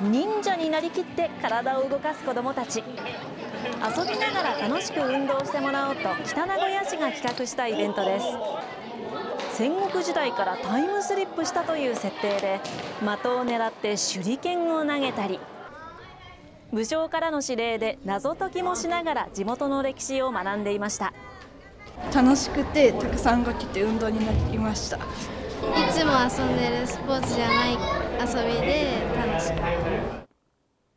忍者になりきって体を動かす子どもたち。遊びながら楽しく運動してもらおうと北名古屋市が企画したイベントです。戦国時代からタイムスリップしたという設定で的を狙って手裏剣を投げたり。武将からの指令で謎解きもしながら地元の歴史を学んでいました。楽しくてたくさん動きて運動になりました。いつも遊んでるスポーツじゃない遊びで